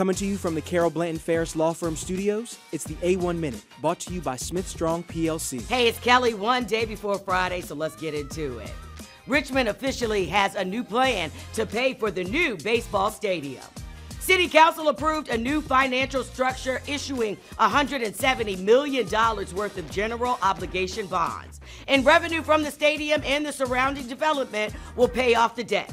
Coming to you from the Carrell Blanton Ferris Law Firm studios, it's the A1 Minute, brought to you by Smith Strong PLC. Hey, it's Kelly, one day before Friday, so let's get into it. Richmond officially has a new plan to pay for the new baseball stadium. City Council approved a new financial structure issuing $170 million worth of general obligation bonds. And revenue from the stadium and the surrounding development will pay off the debt.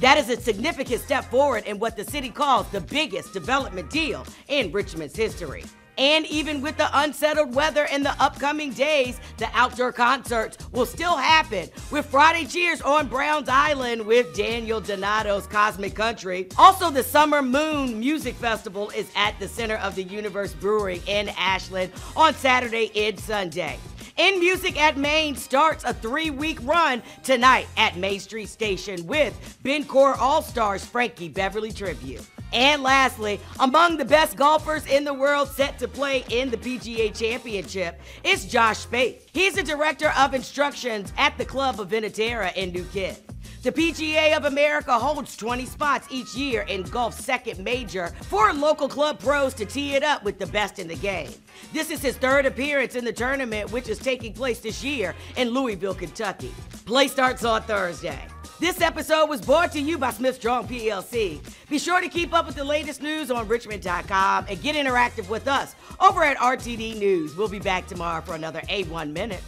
That is a significant step forward in what the city calls the biggest development deal in Richmond's history. And even with the unsettled weather in the upcoming days, the outdoor concerts will still happen with Friday Cheers on Browns Island with Daniel Donato's Cosmic Country. Also, the Summer Moon Music Festival is at the Center of the Universe Brewery in Ashland on Saturday and Sunday. In Music at Main starts a three week run tonight at Main Street Station with Ben Core All Stars Frankie Beverly Tribute. And lastly, among the best golfers in the world set to play in the PGA Championship is Josh Speight. He's the director of instructions at the Club of Viniterra in New Kent. The PGA of America holds 20 spots each year in golf's second major for local club pros to tee it up with the best in the game. This is his third appearance in the tournament, which is taking place this year in Louisville, Kentucky. Play starts on Thursday. This episode was brought to you by Smith Strong PLC. Be sure to keep up with the latest news on Richmond.com and get interactive with us over at RTD News. We'll be back tomorrow for another A1 Minute.